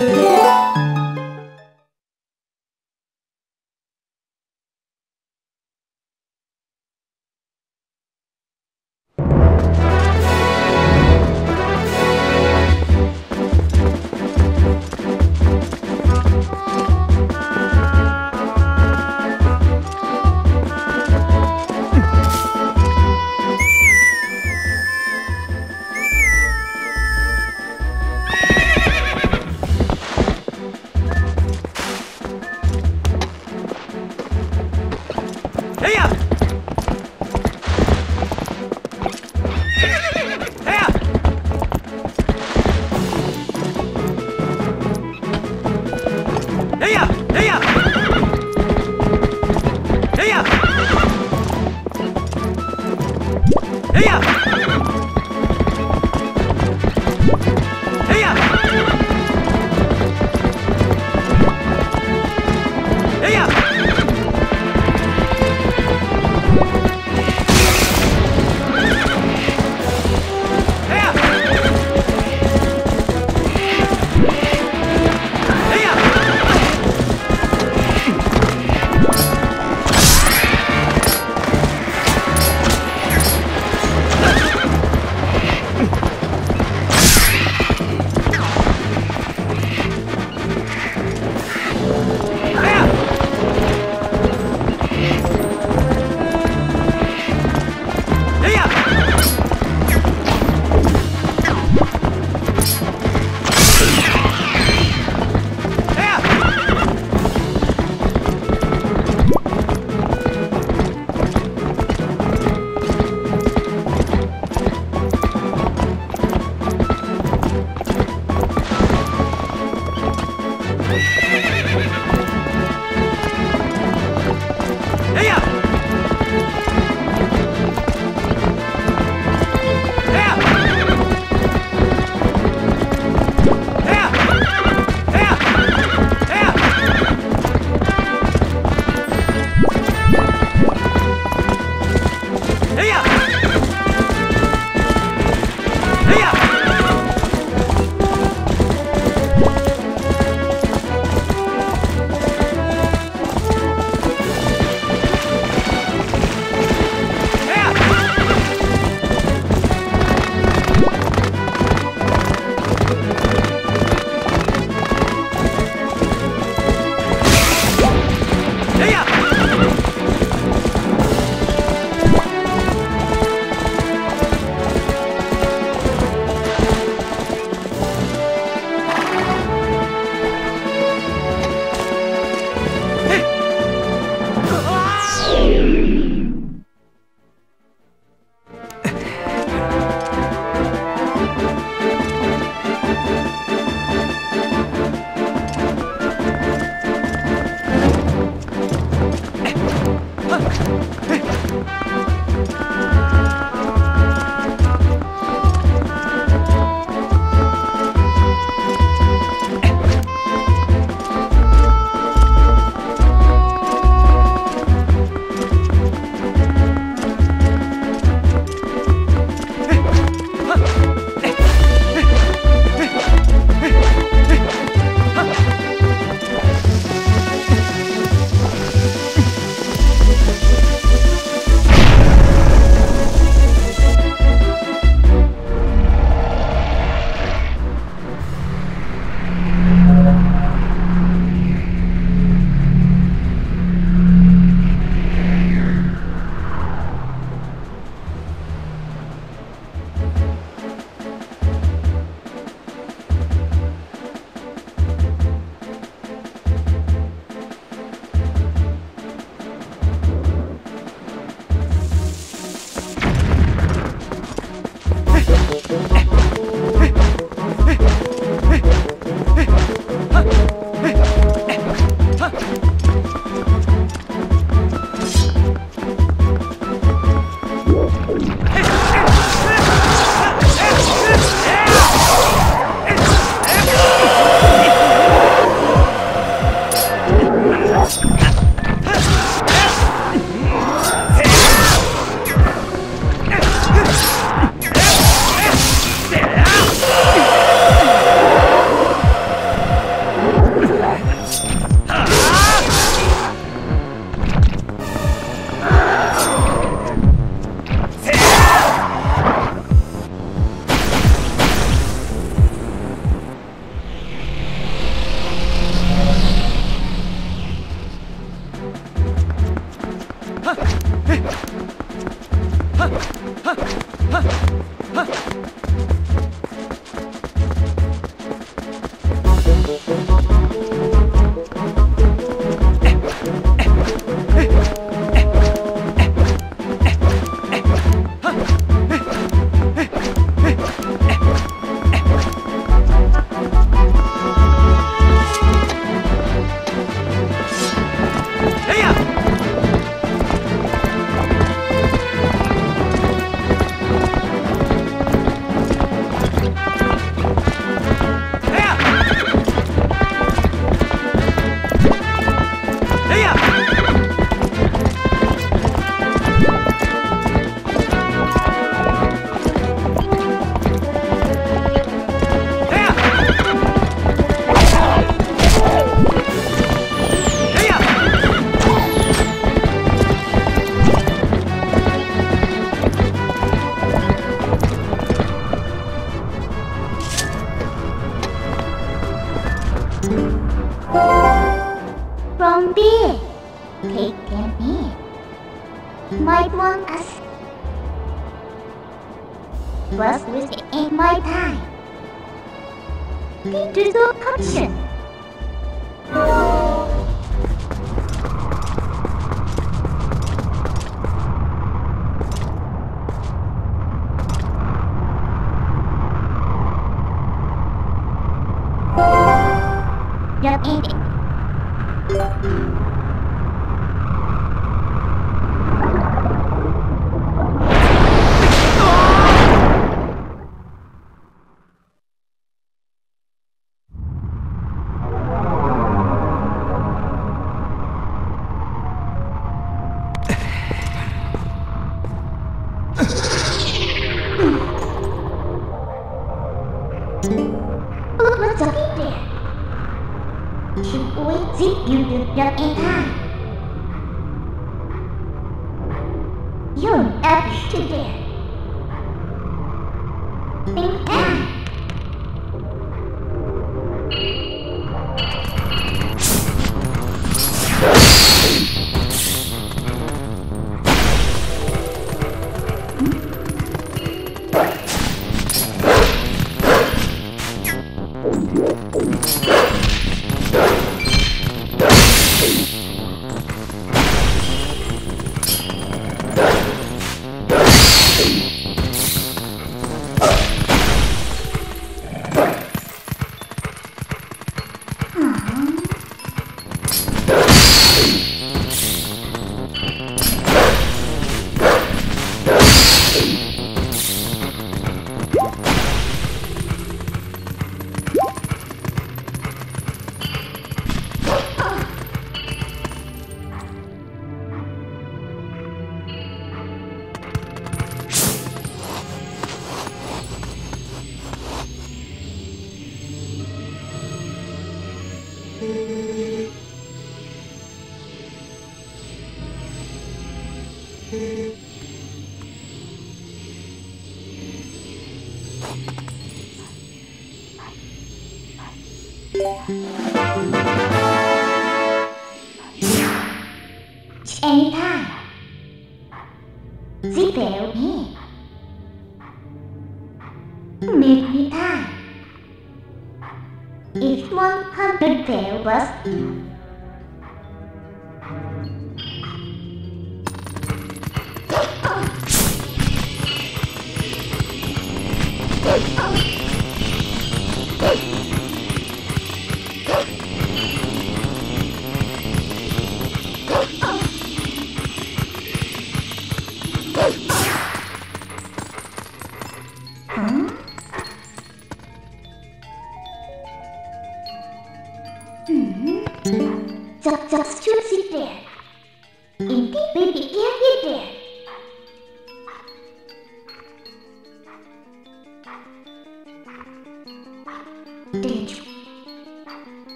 Yeah.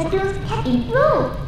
Kính truyền Sadus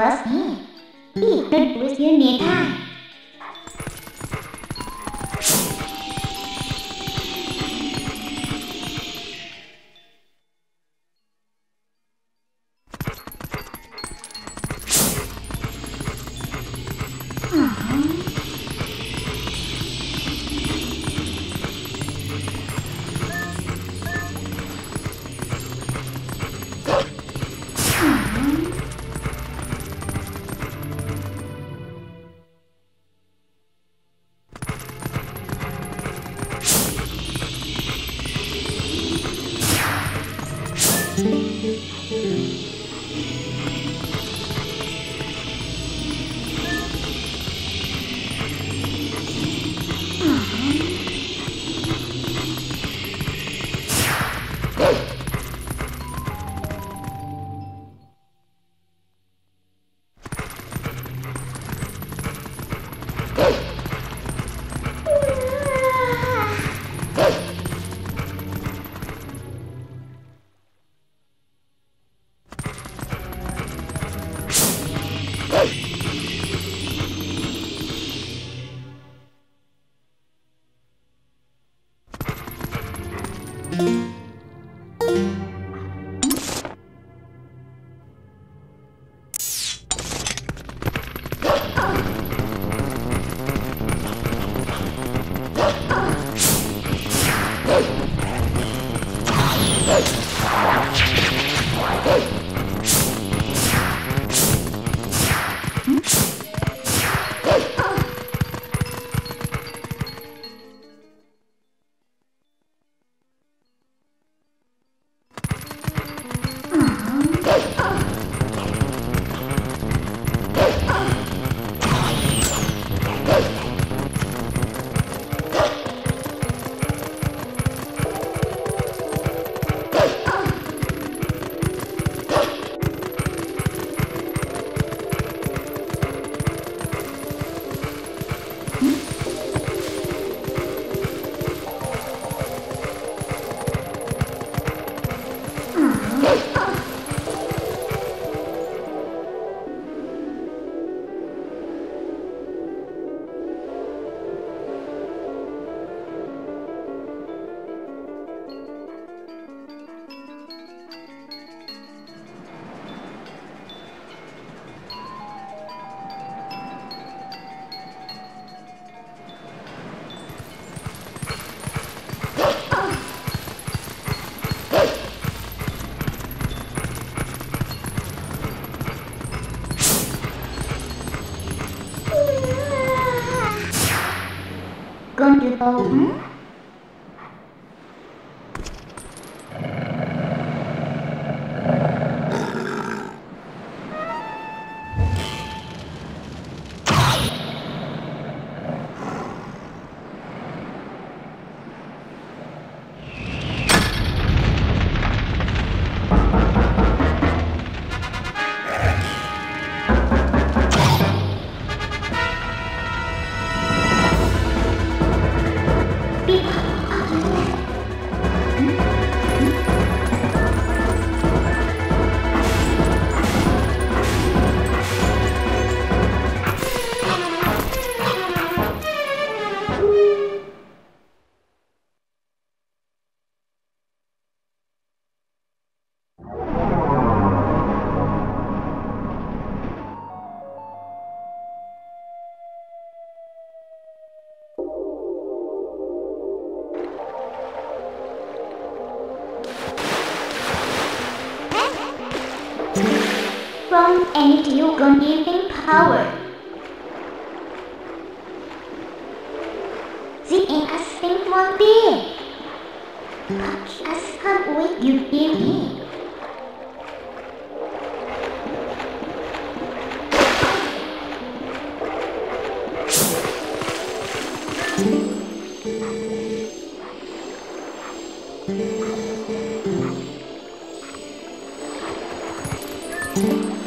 was here. Even with you near time. Uhum. À.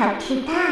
แท็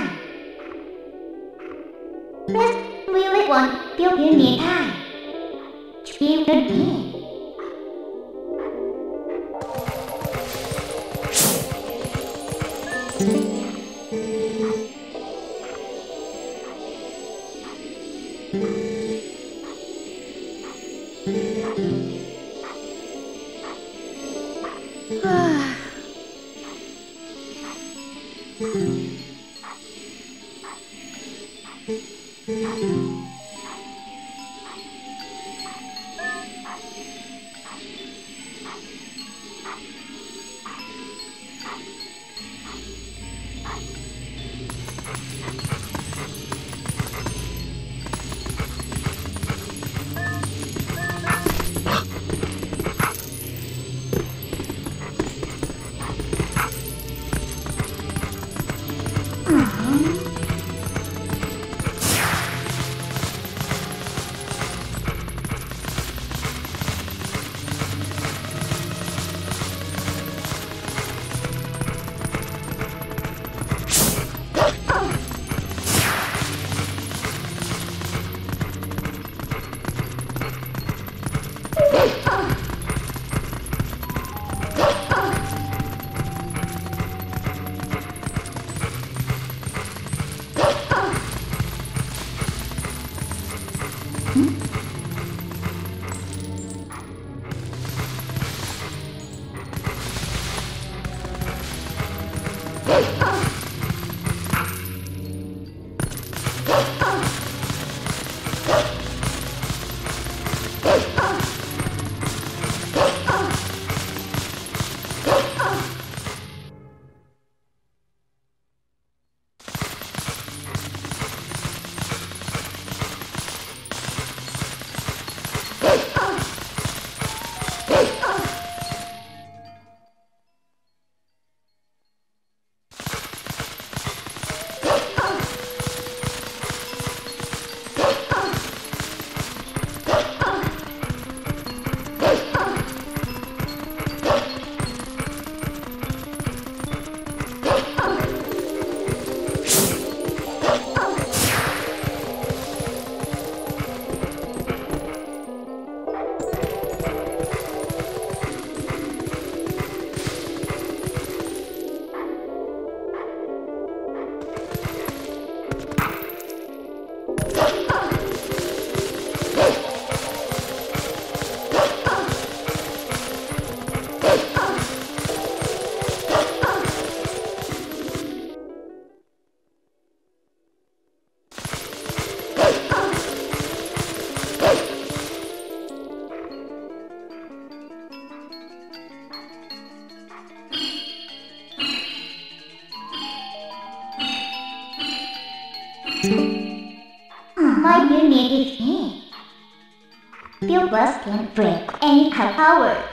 Break any power.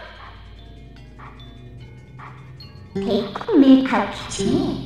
Take me kitchen.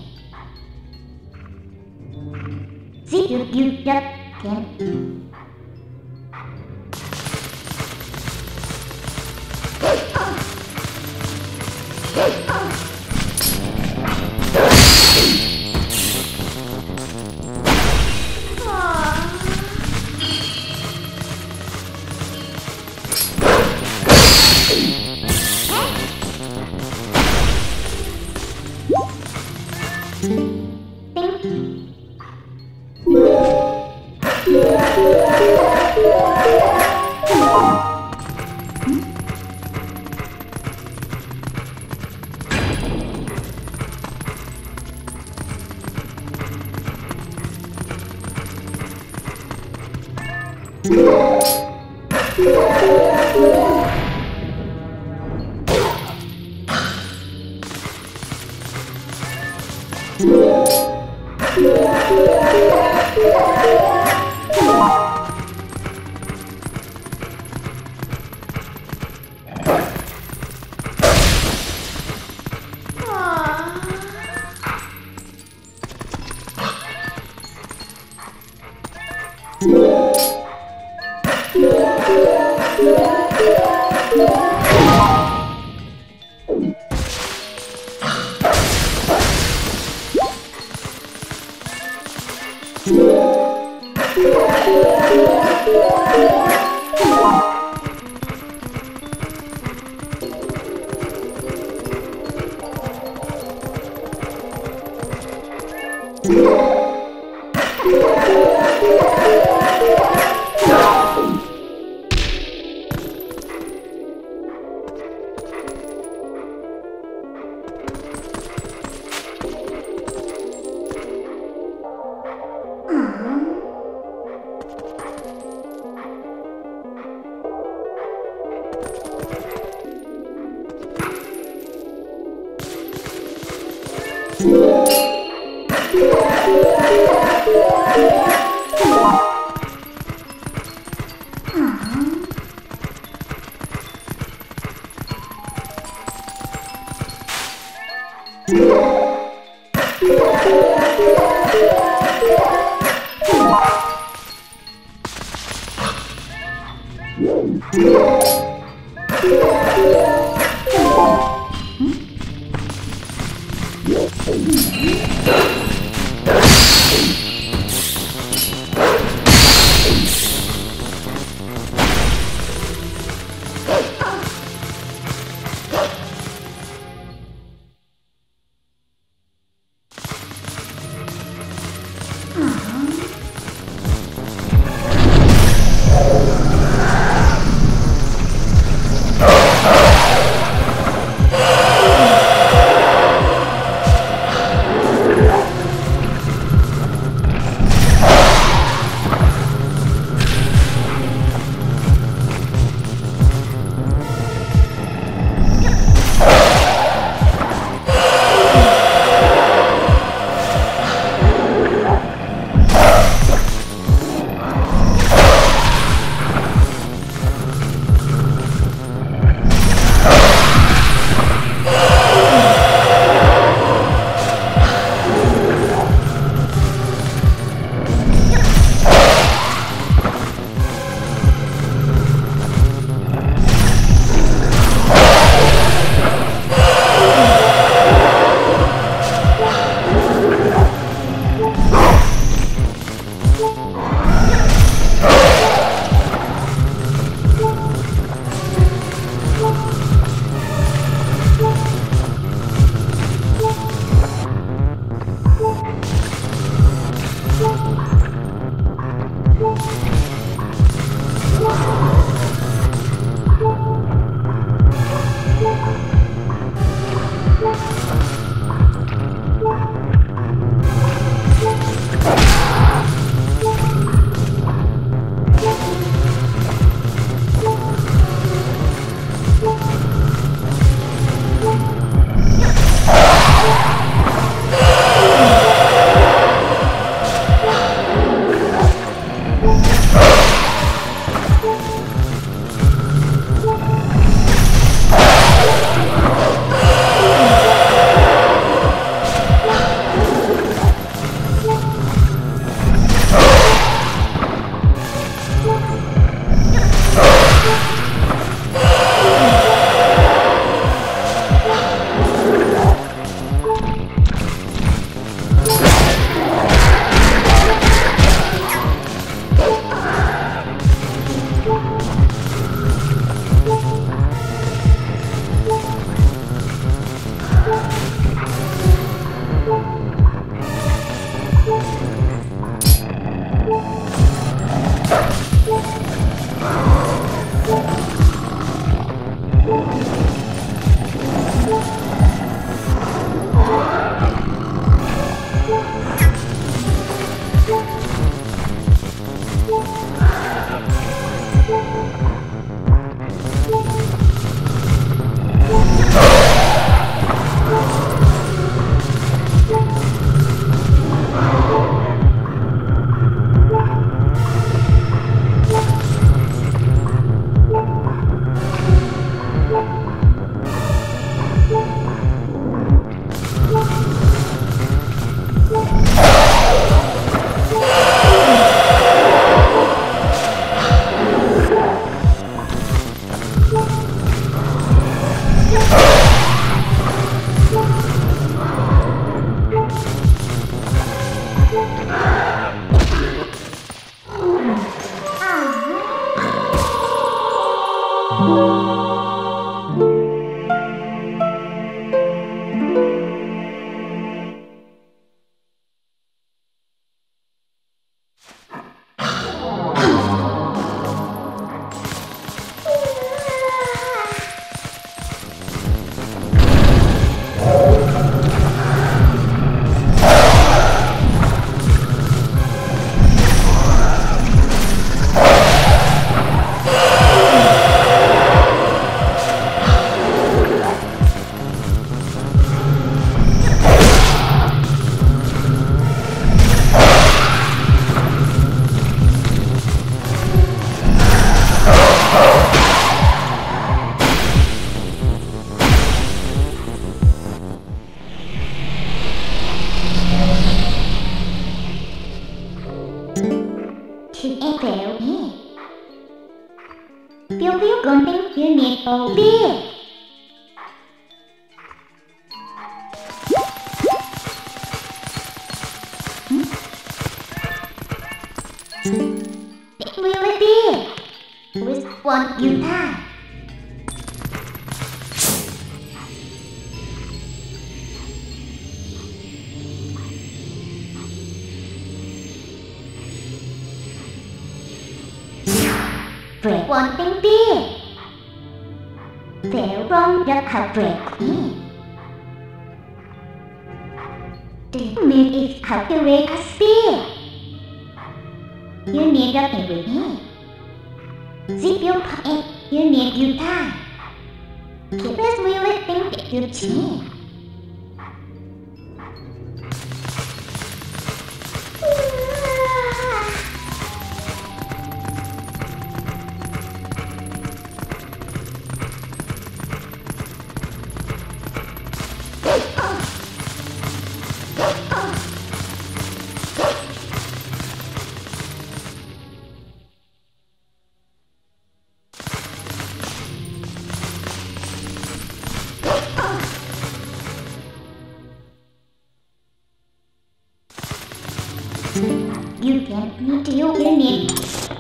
Can need to you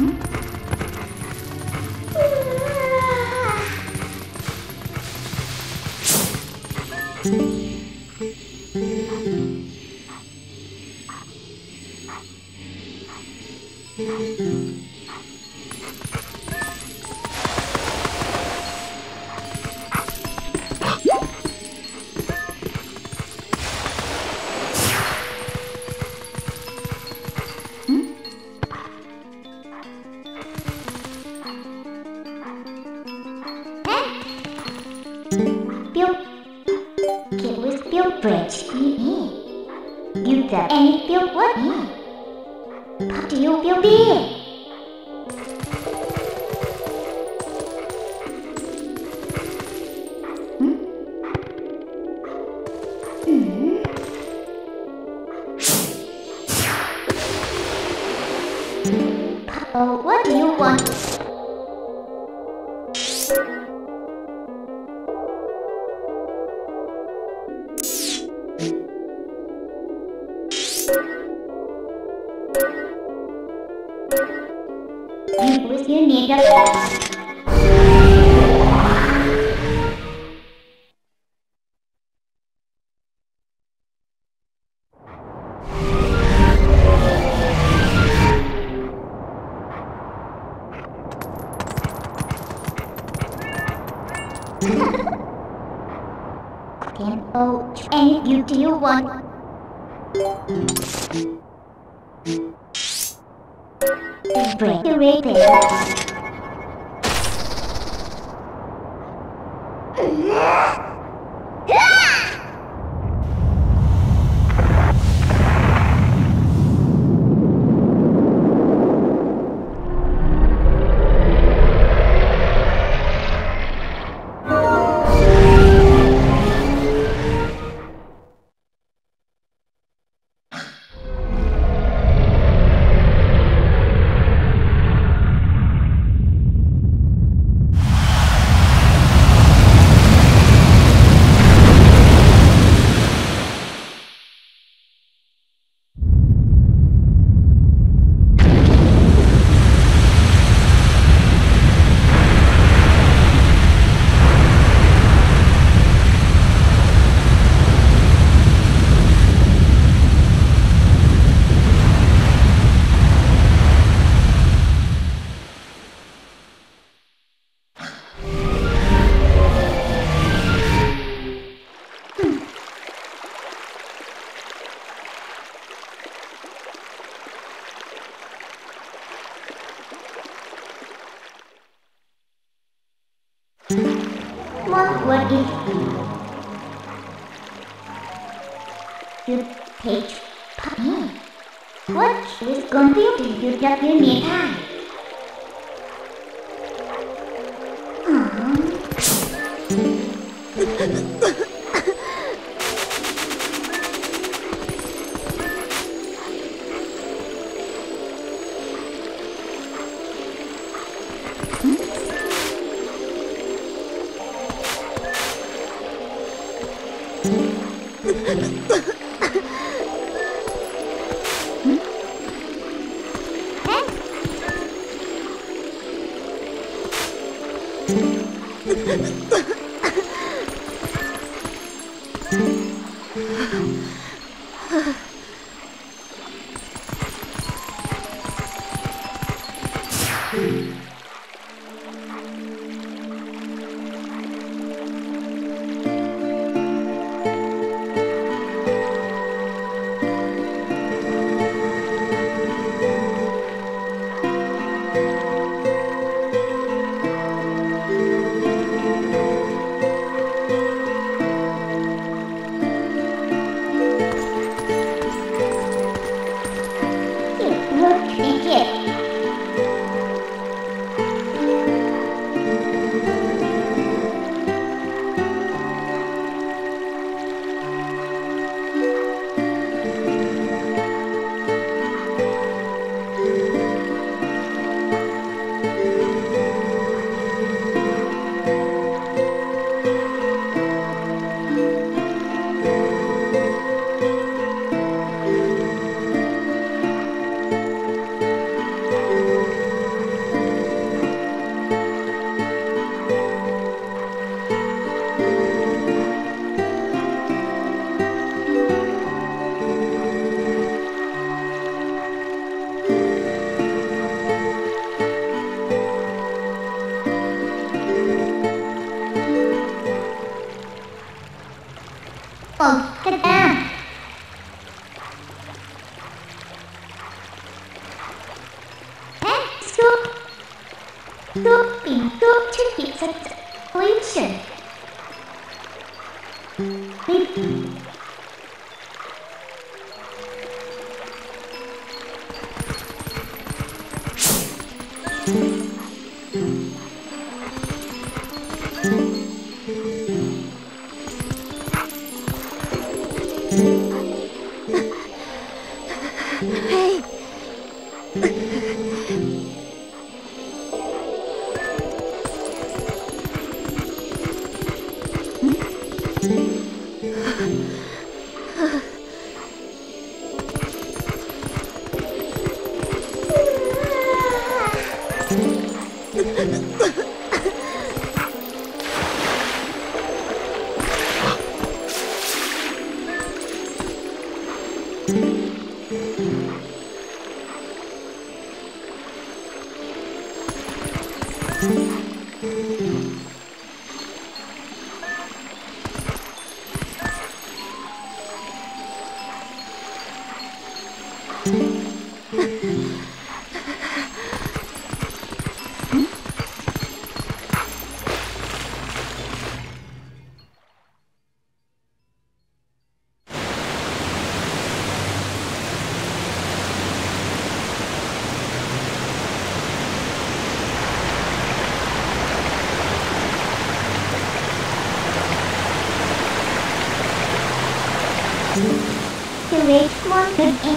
Bill.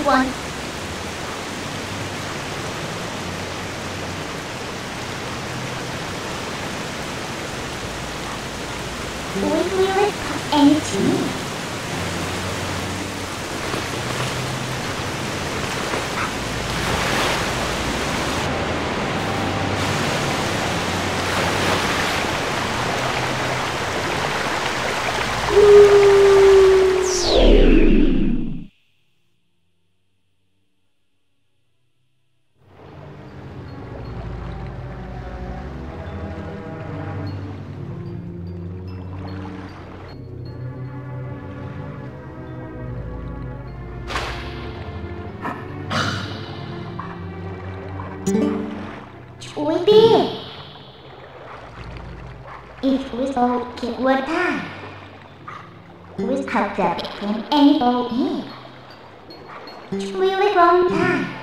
One Biết If we all keep word time We have to become anybody Really wrong time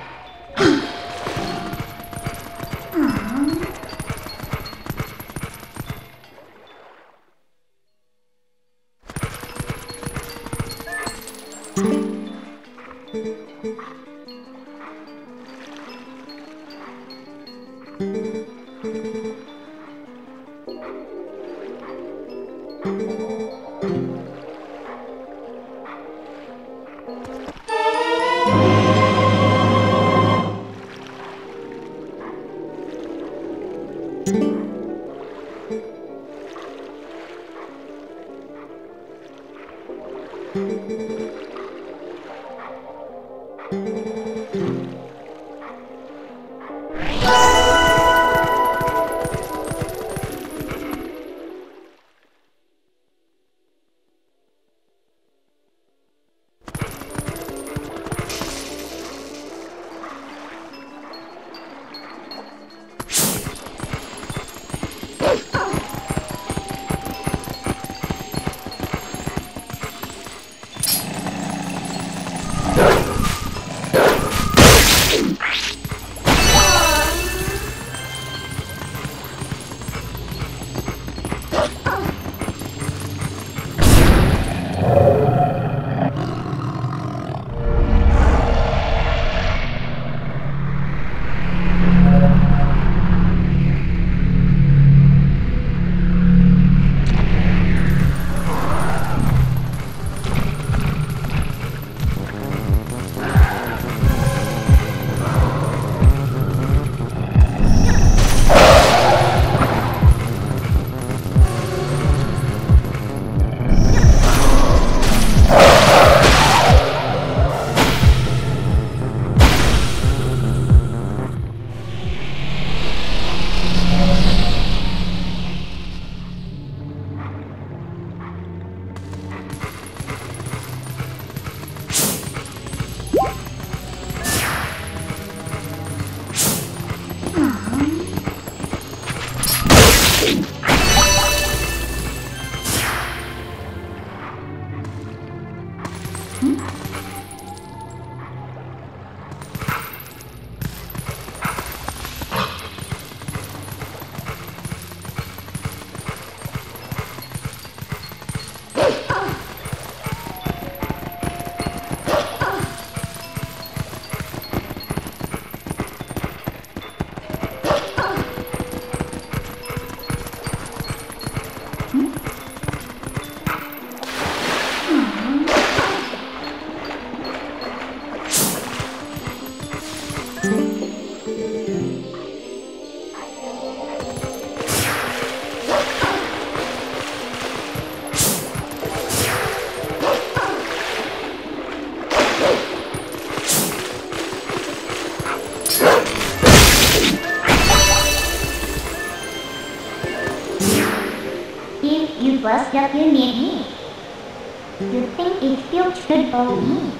was up you near me. You think it feels good for me?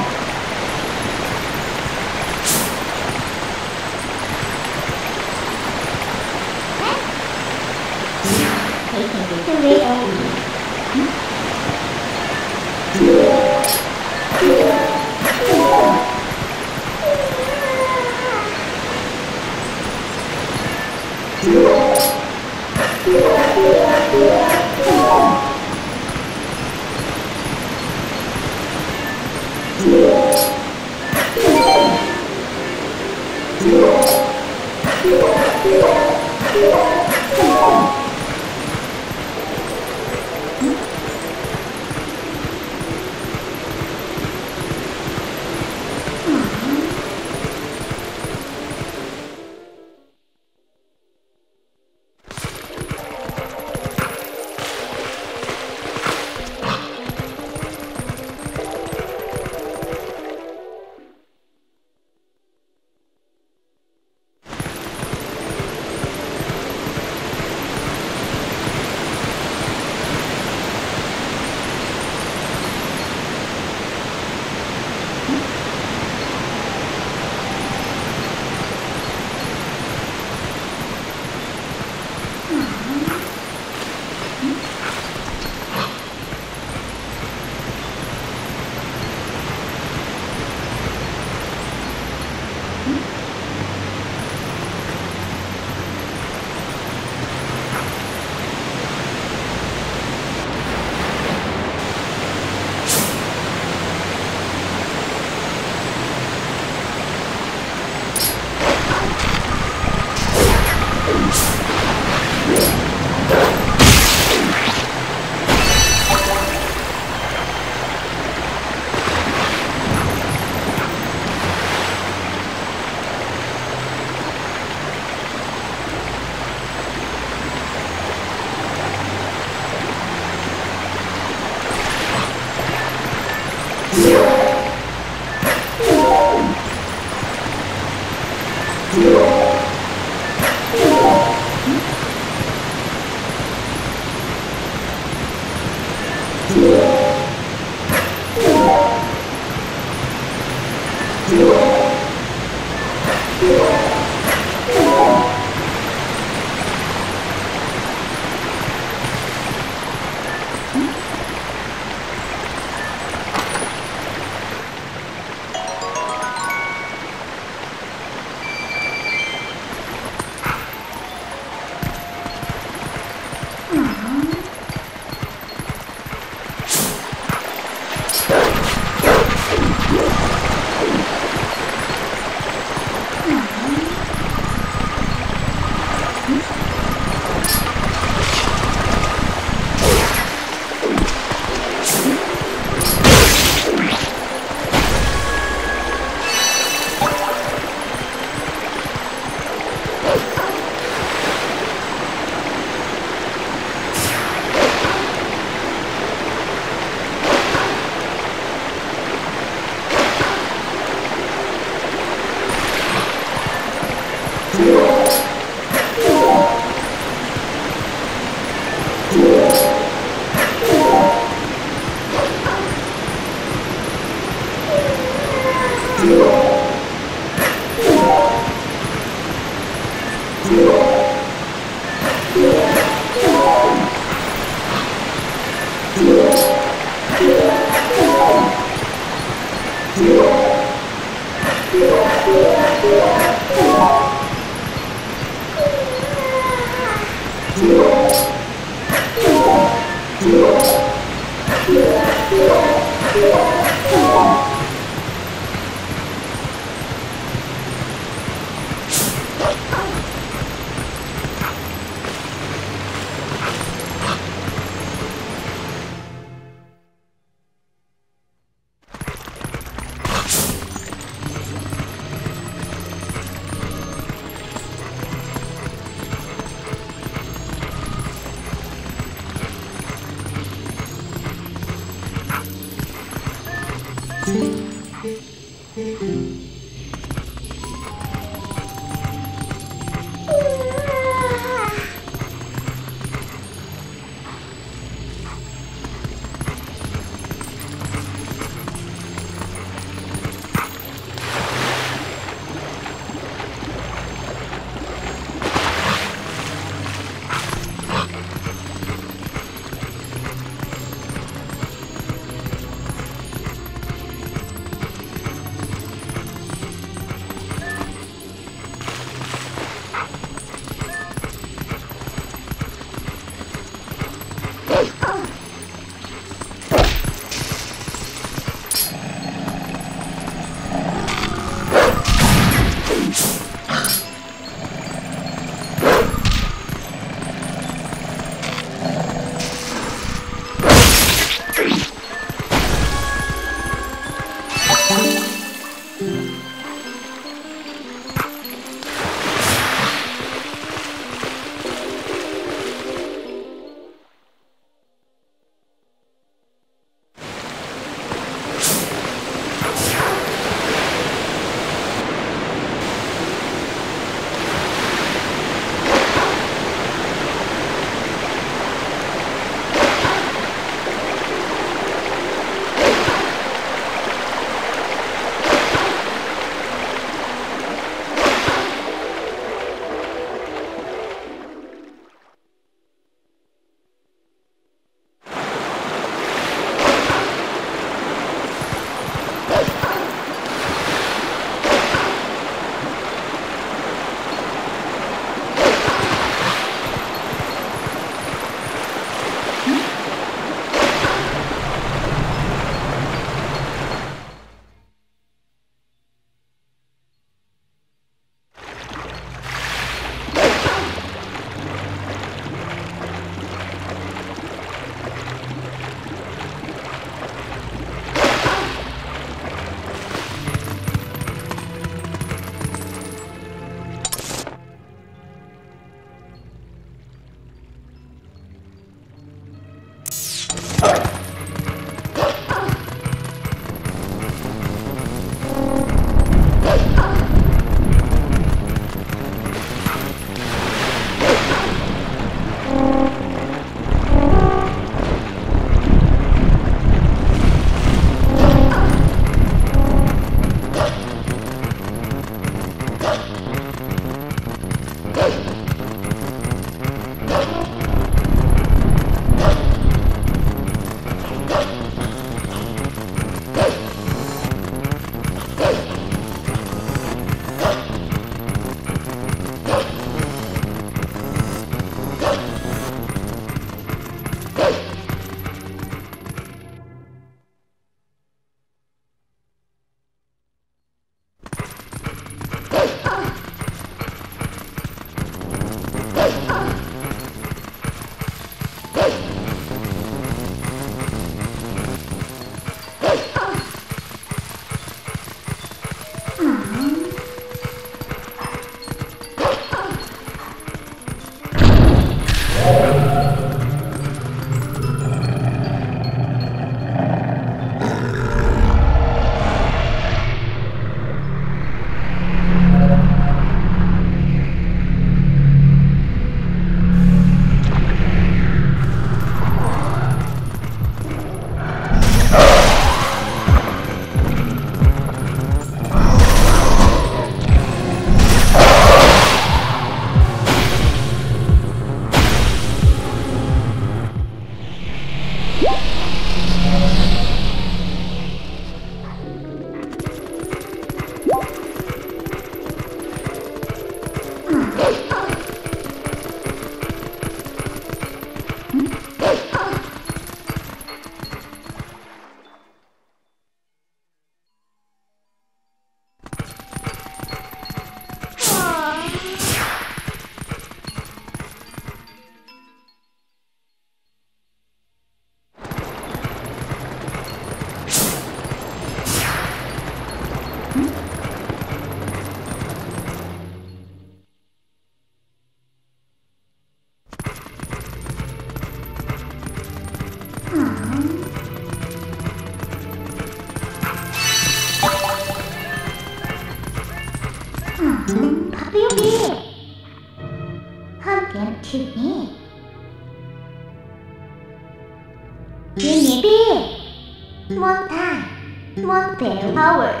power.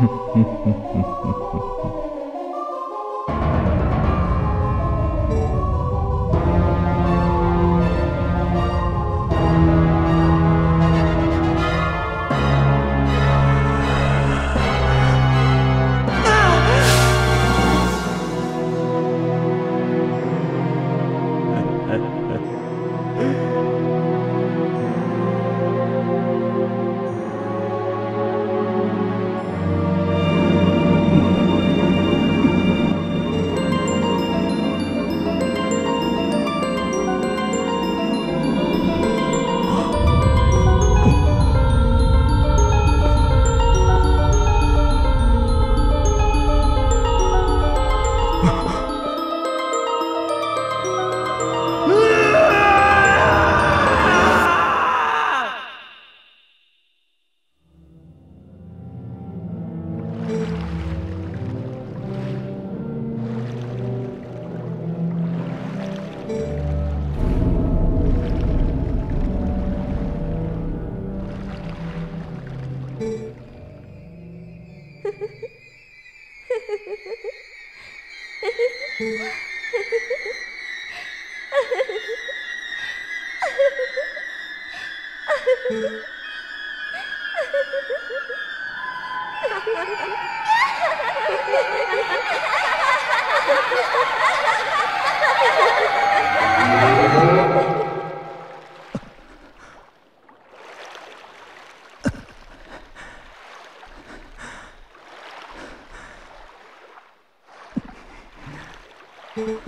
Mm-hmm.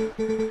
Thank you.